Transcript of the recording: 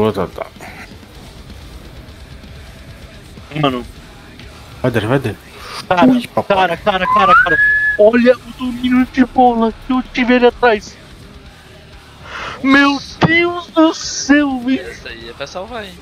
Puta, tá. Mano, Vai, dele, vai, dele. cara, Ui, cara, cara, cara, cara. Olha o domínio de bola que eu tive ali atrás. Meu Deus do céu, velho. Essa aí é pra salvar, hein?